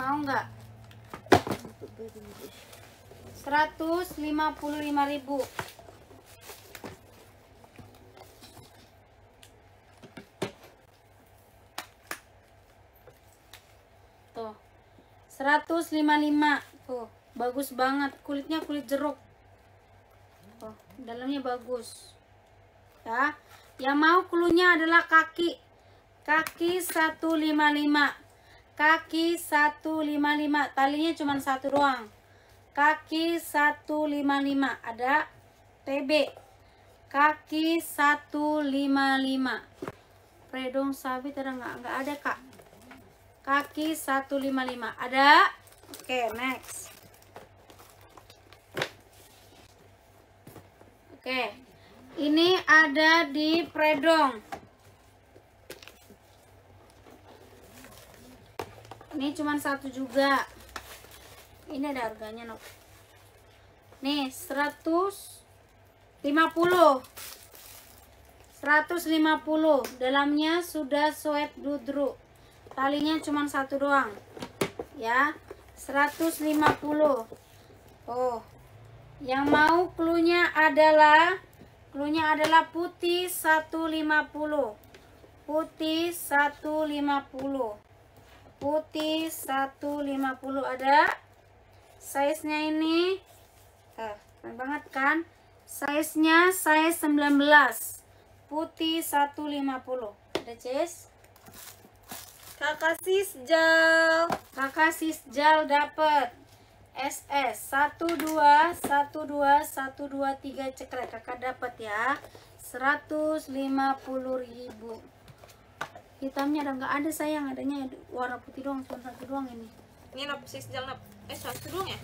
mau nggak? 155.000 tuh. 155 tuh bagus banget. Kulitnya kulit jeruk. Tuh dalamnya bagus. Ya. Yang mau klunya adalah kaki. Kaki 155 kaki 155 talinya cuma satu doang. Kaki 155 ada TB kaki 155 predong sabit ada nggak? Nggak ada kak. Kaki 155 ada? Oke next. Oke ini ada di predong ini cuma satu juga. Ini ada harganya no nih 150 150 dalamnya sudah sweat dudru. Talinya cuma satu doang. Ya 150 oh yang mau klunya adalah klunya adalah putih 150 putih 150 putih 150 ada size nya ini. Eh, keren banget kan? Size nya size 19 putih 150 ada Cis? Kakak Sisjal. kakak sisjal dapet. SS 12 12 123 cekrek. Kakak dapat ya 150.000 hitamnya ada nggak ada sayang adanya warna putih doang cuma satu doang ini Ini nap Sisjal nap. Eh satu dong ya?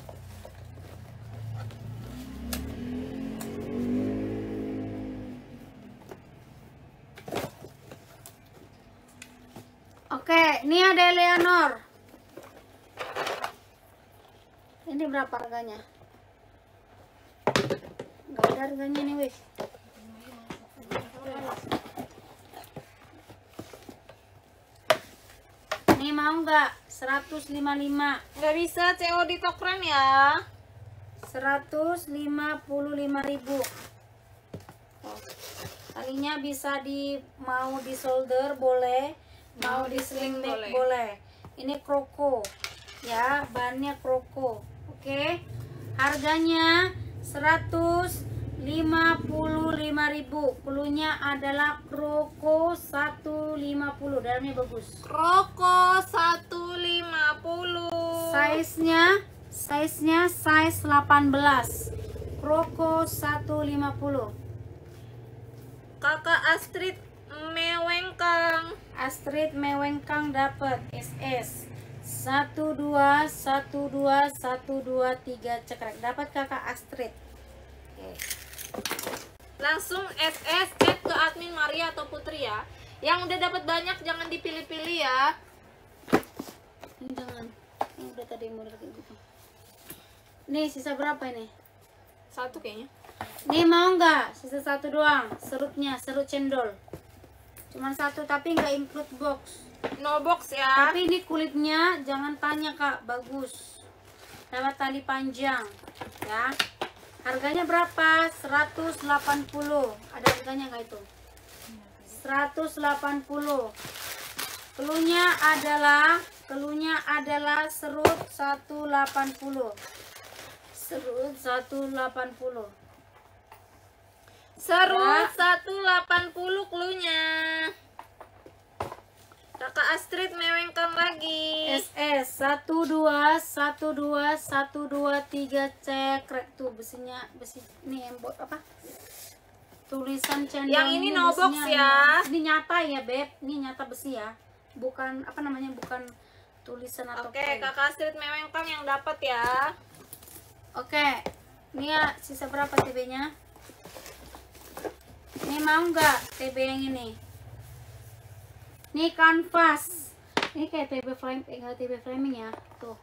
Oke, ini ada Eleanor. Ini berapa harganya? Gak ada harganya nih, wis. Nih mau nggak? 155. Nggak bisa COD tokren ya. 155.000. Oh. Talinya bisa di mau di solder boleh, mau di sling boleh. boleh. Ini kroko. Ya, bahannya kroko. Oke. Harganya 155.000. Pulunya adalah kroko 150. Dalamnya bagus. Roko 150. Size-nya size-nya size 18. Kroko 150. Kakak Astrid Mewengkang. Astrid Mewengkang dapat SS 12 12 123 cekrek. Dapat Kakak Astrid. Oke. Langsung SS chat ke admin Maria atau Putri ya. Yang udah dapat banyak jangan dipilih-pilih ya. Ini jangan. Udah tadi model kayak gitu. Nih sisa berapa ini? Satu kayaknya. Nih mau nggak? Sisa satu doang. Serutnya, serut cendol. Cuman satu tapi nggak include box. No box ya. Tapi ini kulitnya jangan tanya kak, bagus. Dapat tali panjang, ya. Harganya berapa? 180. Ada harganya nggak itu? 180. Keluhnya adalah keluhnya adalah serut 180. Serut 180. Serut Ya. 180 klunya. Kakak Astrid Mewengkang lagi. SS 12 12 123 cekrek tuh besinya besi ini embot apa tulisan cendol Yang ini no box ya. ini nyata ya beb ini nyata besi ya bukan apa namanya bukan tulisan atau Oke, plain. Kakak Astrid Mewengkang yang dapat ya. oke ini ya sisa berapa TB nya ini mau nggak TB yang ini? Ini kanvas. Ini kayak TB frame eh, nggak TB framing ya? Tuh.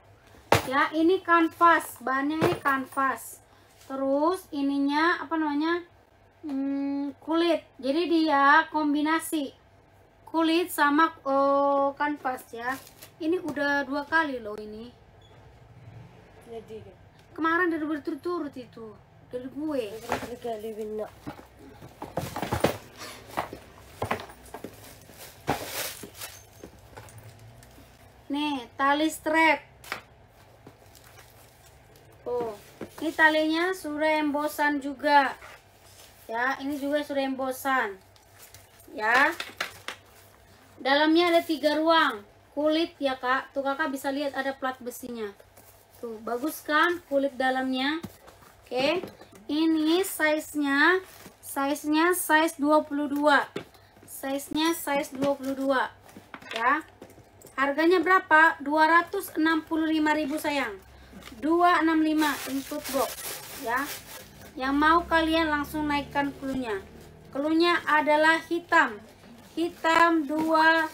Ya ini kanvas. Bahannya ini kanvas. Terus ininya apa namanya? Hmm, kulit. Jadi dia kombinasi kulit sama oh, kanvas ya ini udah dua kali loh ini. Jadi kemarin dari berturut-turut itu dari gue. Kali bina. nih tali strap. Oh ini talinya sudah embosan juga. Ya ini juga sudah embosan ya. Dalamnya ada tiga ruang kulit ya kak. Tuh kakak bisa lihat ada plat besinya. Tuh bagus kan kulit dalamnya? Oke. Ini size nya size nya size 22 size nya size 22 ya. Harganya berapa? 265.000 sayang. 265 input box ya. Yang mau kalian langsung naikkan klunya klunya adalah hitam. Hitam 265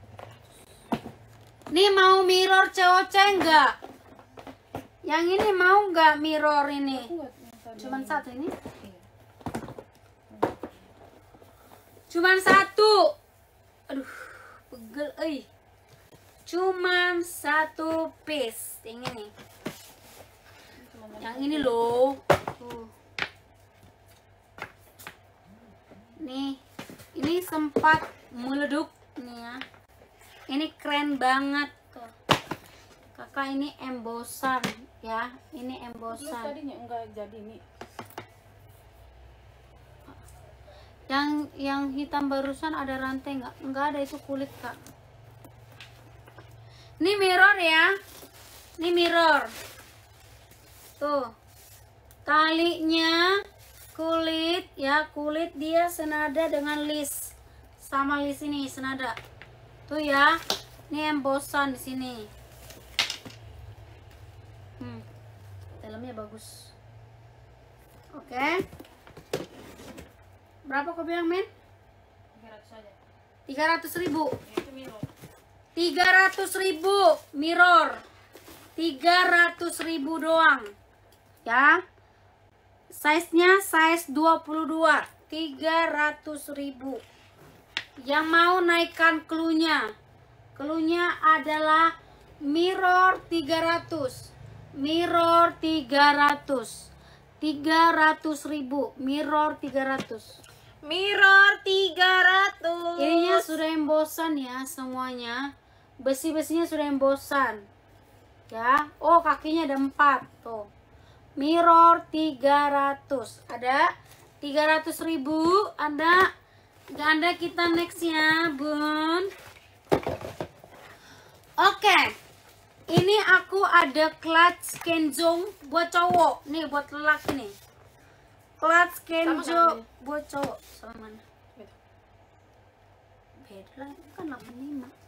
nih mau mirror COC enggak yang ini mau enggak mirror ini? Cuman satu ini? Cuman satu. Aduh pegel eh cuman satu piece. Yang ini. Yang ini loh. Nih ini sempat meleduk ini keren banget. Tuh kakak ini embosan ya. Ini embosan. Tadinya enggak jadi nih. yang yang hitam barusan ada rantai nggak? Nggak ada itu kulit kak. Ini mirror ya. Ini mirror. Tuh. Talinya kulit ya. Kulit dia senada dengan list sama list ini senada tuh ya. Ini embosan di sini. Hmm, dalamnya bagus. Oke. Berapa kau bilang men 300 ribu. 300 ribu mirror. 300 ribu doang. Ya. Size nya size 22 300 ribu yang mau naikkan cluenya cluenya adalah mirror 300 mirror 300 300 ribu mirror 300 Mirror 300. Ininya sudah embosan ya semuanya. Besi-besinya sudah embosan. Ya. Oh, kakinya ada empat tuh. Mirror 300. Ada 300 ribu. Ada ganda kita next ya, Bun. Oke. Ini aku ada clutch Kenzo buat cowok. Nih buat lelaki nih. Clutch Kenzo buat cowok sama mana? Beda itu kan 85.